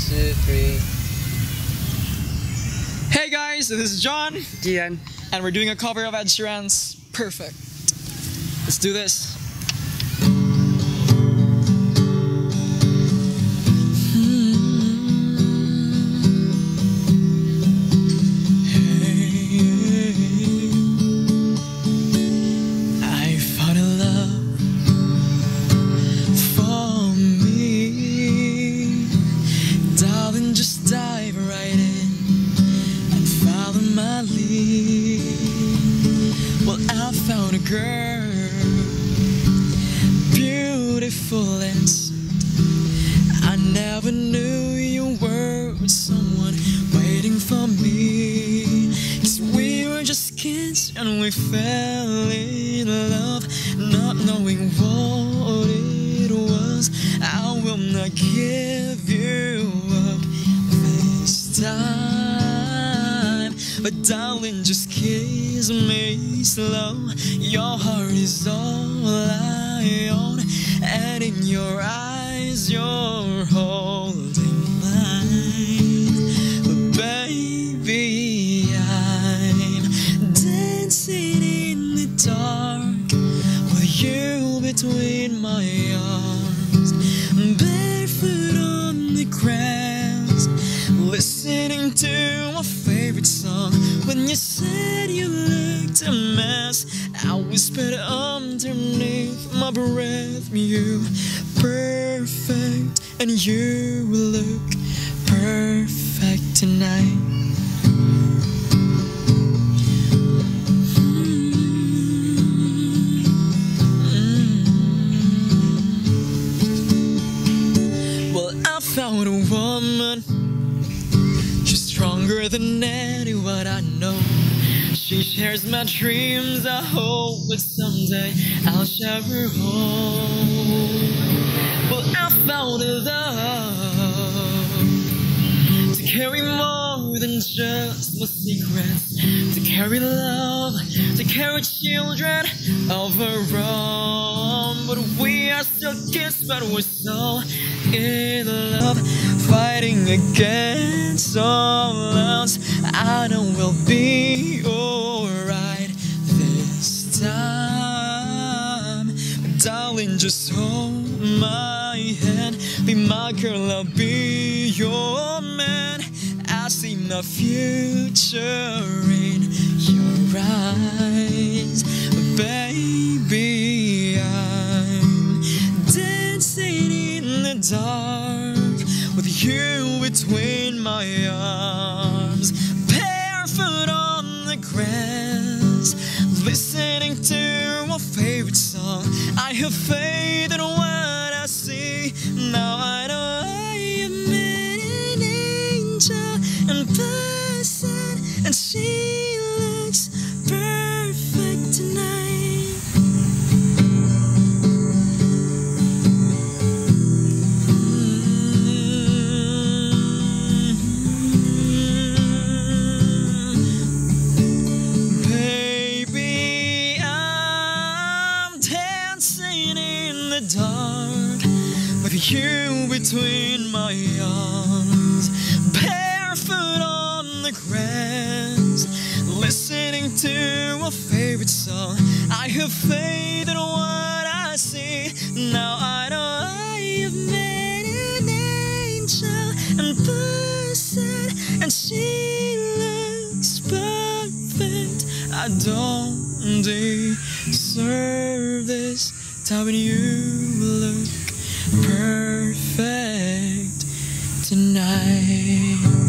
two, three. Hey guys, this is John, Gian. and we're doing a cover of Ed Sheeran's Perfect. Let's do this. Well, I found a girl, beautiful and sweet. I never knew you were someone waiting for me. Cause we were just kids and we fell in love, not knowing what it was. I will not give you But darling, just kiss me slow. Your heart is all I own, and in your eyes, you're holding mess, I whispered underneath my breath, you perfect, and you will look perfect tonight. Well, I found a woman. She's stronger than anyone I know. She shares my dreams. I hope that someday I'll share her home. But I found a love to carry more than just my secrets, to carry love, to carry children of our own. But we are still kids, but we're so in love, fighting against all odds. I know we'll be alright this time. Darling, just hold my hand. Be my girl, I'll be your man. I see my future in your eyes. Baby, have faith with you between my arms, barefoot on the grass, listening to my favorite song. I have faith in what I see. Now I know I have met an angel And person, and she looks perfect. I don't deserve this. Telling you look perfect tonight.